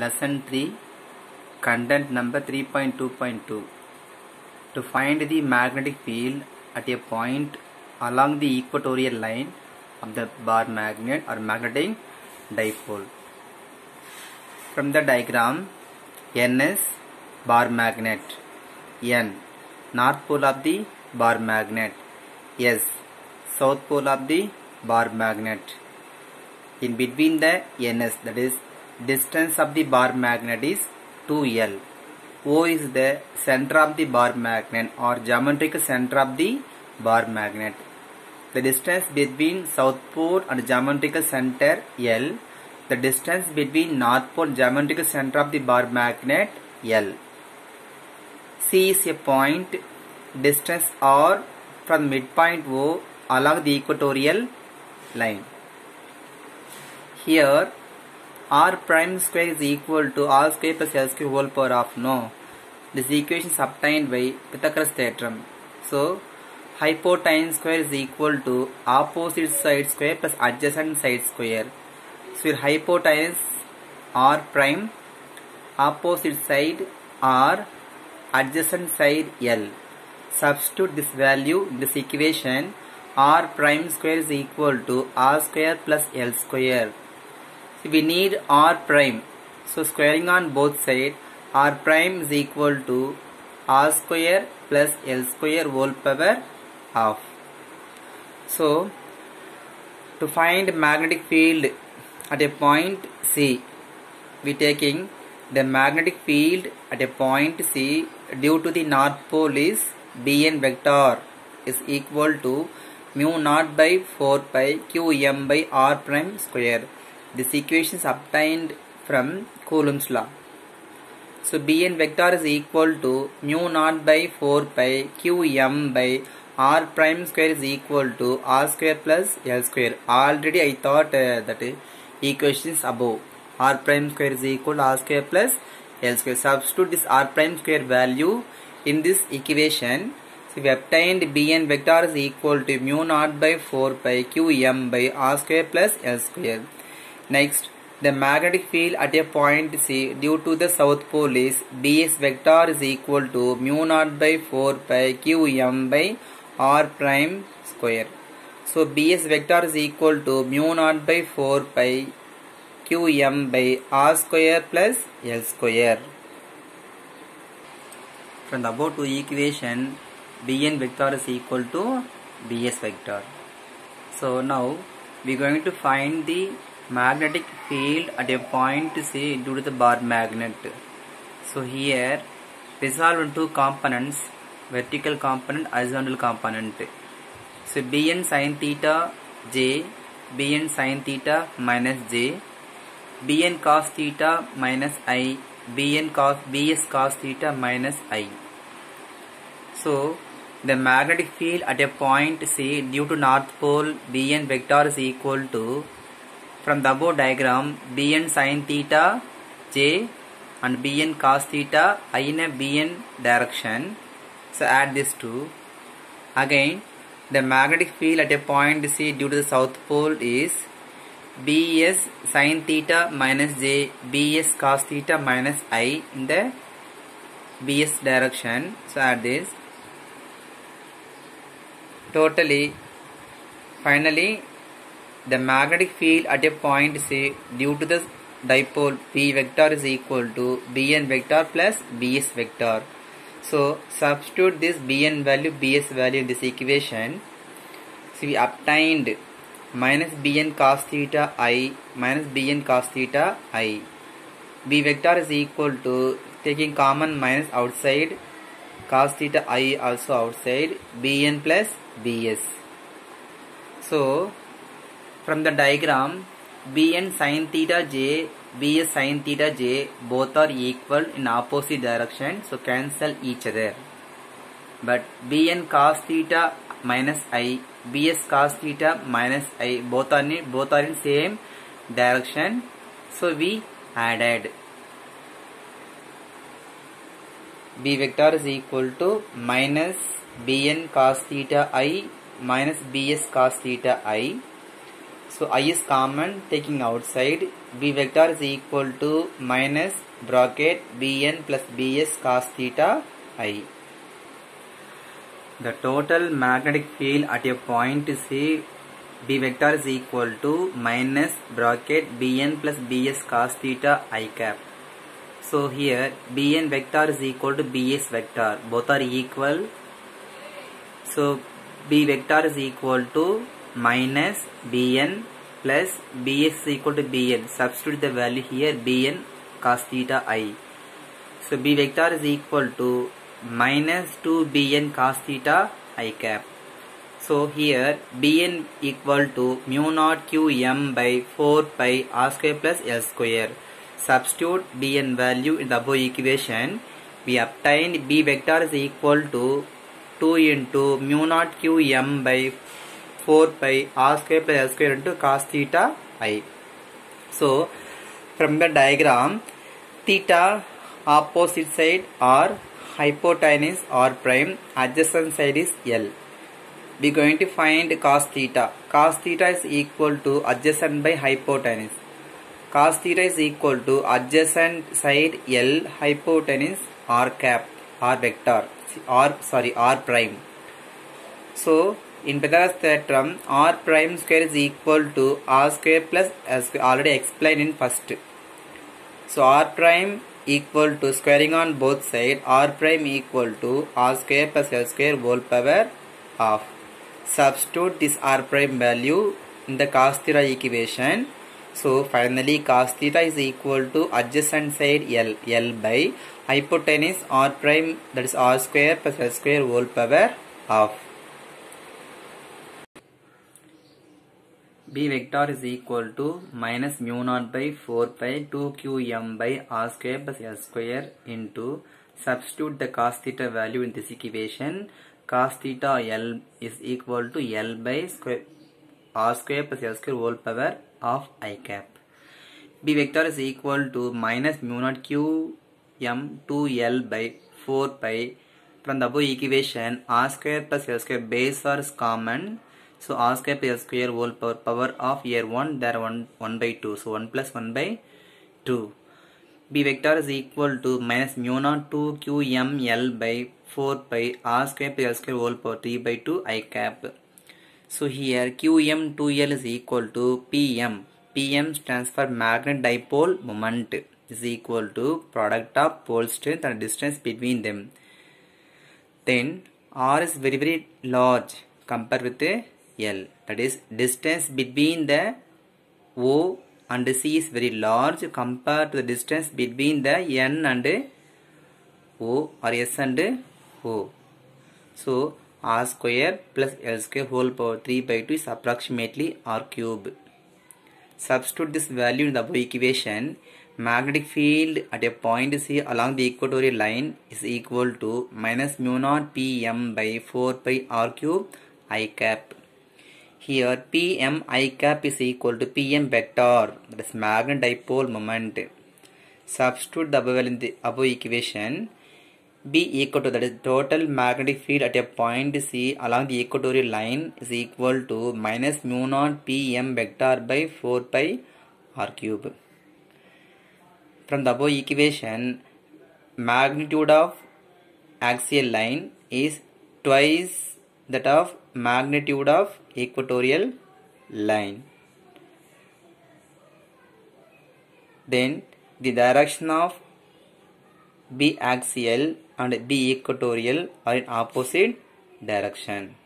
lesson 3 content number 3.2.2 to find the magnetic field at a point along the equatorial line of the bar magnet or magnetic dipole. From the diagram n is bar magnet. N north pole of the bar magnet. S south pole of the bar magnet. In between the ns that is distance of the bar magnet is 2l o is the center of the bar magnet or geometrical center of the bar magnet the distance between south pole and geometrical center l the distance between north pole geometrical center of the bar magnet l c is a point distance r from midpoint o along the equatorial line here R prime square is equal to R square plus L square whole power of no this equation is obtained by Pythagoras theorem so hypotenuse square is equal to opposite side square plus adjacent side square so your hypotenuse R prime opposite side R adjacent side L substitute this value in this equation R prime square is equal to R square plus L square We need r prime. So squaring on both sides, r prime is equal to r square plus l square whole power half. So to find magnetic field at a point C, we taking the magnetic field at a point C due to the north pole is Bn vector is equal to mu naught by 4 pi qm by r prime square. This equation is obtained from Coulomb's law. So Bn vector is equal to mu naught by 4 pi qm by r prime square is equal to r square plus l square. Already I thought uh, that equation is above. r prime square is equal to r square plus l square. Substitute this r prime square value in this equation. So we obtained Bn vector is equal to mu naught by 4 pi qm by r square plus l square. Next, the magnetic field at a point C due to the south pole is Bs vector is equal to mu naught by 4 pi qm by r prime square. So Bs vector is equal to mu naught by 4 pi qm by r square plus l square. From the above two equation, Bn vector is equal to Bs vector. So now we are going to find the magnetic field at a point C due to the bar magnet. So here resolve into components vertical component horizontal component. So Bn sin theta j Bn sin theta minus j Bn cos theta minus i Bn cos Bs cos theta minus i. So the magnetic field at a point C due to north pole Bn vector is equal to from the above diagram Bn sin theta j and Bn cos theta i in a Bn direction. So add this two. Again the magnetic field at a point C due to the south pole is Bs sin theta minus j Bs cos theta minus i in the Bs direction. So add this. Totally finally the magnetic field at a point say due to the dipole P vector is equal to Bn vector plus Bs vector. So substitute this Bn value Bs value in this equation. So we obtained minus Bn cos theta i minus Bn cos theta i. B vector is equal to taking common minus outside cos theta i also outside Bn plus Bs. So from the diagram Bn sin theta j Bs sin theta j both are equal in opposite direction so cancel each other but Bn cos theta minus i Bs cos theta minus i both are in, both are in same direction so we added B vector is equal to minus Bn cos theta i minus Bs cos theta i So i is common taking outside. b vector is equal to minus bracket bn plus bs cos theta i. The total magnetic field at a point C b vector is equal to minus bracket bn plus bs cos theta i cap. So here bn vector is equal to bs vector. Both are equal. So b vector is equal to minus bn plus is equal to bn. Substitute the value here bn cos theta i. So b vector is equal to minus 2 bn cos theta i cap. So here bn equal to mu naught qm by 4 pi r square plus l square. Substitute bn value in the above equation. We obtained b vector is equal to 2 into mu naught qm by 4 pi r square plus l square into cos theta i. So from the diagram theta opposite side r hypotenuse r prime adjacent side is l. We going to find cos theta. Cos theta is equal to adjacent by hypotenuse. Cos theta is equal to adjacent side L hypotenuse R cap R vector R sorry R prime. So in Pythagoras theorem R prime square is equal to R square plus S square already explained in first. So R prime equal to squaring on both sides R prime equal to R square plus L square whole power half. Substitute this R prime value in the cos theta equation. So finally cos theta is equal to adjacent side L L by hypotenuse R prime that is R square plus L square whole power half. B vector is equal to minus mu naught by 4 pi 2 qm by r square plus s square into substitute the cos theta value in this equation cos theta L is equal to L by square r square plus s square whole power of i cap. B vector is equal to minus mu naught q m 2L by 4 pi from the above equation r square plus l square base are common so r square plus square whole power power of here 1 there 1 1 by 2 so 1 plus 1 by 2 b vector is equal to minus mu naught 2 q m l by 4 pi r square plus square whole power 3 by 2 i cap. So here qm 2l is equal to pm pm stands for magnet dipole moment. Is equal to product of pole strength and distance between them. Then r is very very large compared with the l. That is distance between the o and c is very large compared to the distance between the n and o or s and o. So r square plus l square whole power 3 by 2 is approximately r cube. Substitute this value in the above equation magnetic field at a point C along the equatorial line is equal to minus mu naught pm by 4 pi r cube i cap. Here pm i cap is equal to pm vector that is magnet dipole moment. Substitute the above in the above equation B equal to that is total magnetic field at a point C along the equatorial line is equal to minus mu naught pm vector by 4 pi r cube. From the above equation, magnitude of axial line is twice that of magnitude of equatorial line. Then the direction of B axial and B equatorial are in opposite direction.